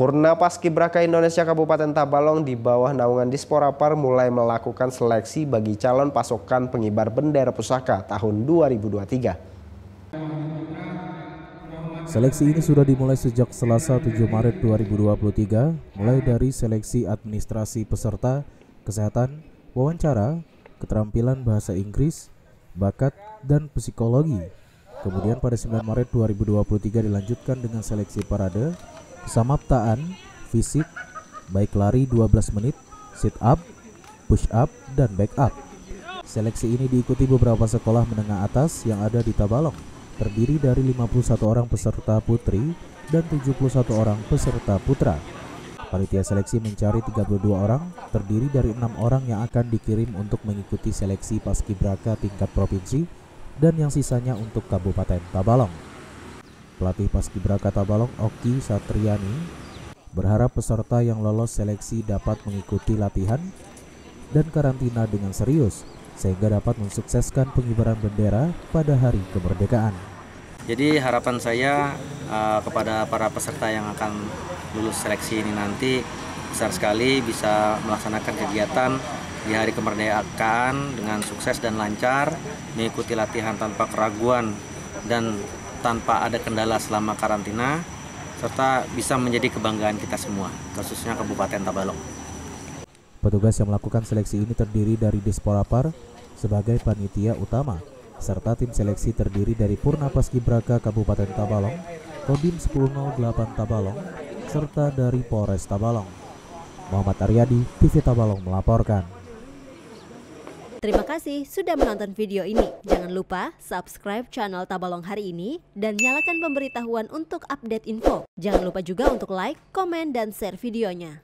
Purna Paskibraka Indonesia Kabupaten Tabalong di bawah naungan Disporapar mulai melakukan seleksi bagi calon pasokan pengibar bendera pusaka tahun 2023. Seleksi ini sudah dimulai sejak Selasa 7 Maret 2023, mulai dari seleksi administrasi peserta, kesehatan, wawancara, keterampilan bahasa Inggris, bakat, dan psikologi. Kemudian pada 9 Maret 2023 dilanjutkan dengan seleksi parade, samaptaan, fisik, baik lari 12 menit, sit up, push up, dan back up. Seleksi ini diikuti beberapa sekolah menengah atas yang ada di Tabalong, terdiri dari 51 orang peserta putri dan 71 orang peserta putra. Panitia seleksi mencari 32 orang, terdiri dari enam orang yang akan dikirim untuk mengikuti seleksi paskibraka tingkat provinsi dan yang sisanya untuk Kabupaten Tabalong. Pelatih Paskibraka Tabalong Oki Satriani berharap peserta yang lolos seleksi dapat mengikuti latihan dan karantina dengan serius sehingga dapat mensukseskan pengibaran bendera pada hari kemerdekaan. Jadi harapan saya uh, kepada para peserta yang akan lulus seleksi ini nanti besar sekali bisa melaksanakan kegiatan di hari kemerdekaan dengan sukses dan lancar, mengikuti latihan tanpa keraguan dan tanpa ada kendala selama karantina serta bisa menjadi kebanggaan kita semua, khususnya Kabupaten Tabalong. Petugas yang melakukan seleksi ini terdiri dari Disporapar sebagai panitia utama, serta tim seleksi terdiri dari Purna Paskibraka Kabupaten Tabalong, Kodim 1008 Tabalong, serta dari Polres Tabalong. Muhammad Aryadi, TV Tabalong melaporkan. Terima kasih sudah menonton video ini. Jangan lupa subscribe channel Tabalong hari ini dan nyalakan pemberitahuan untuk update info. Jangan lupa juga untuk like, komen, dan share videonya.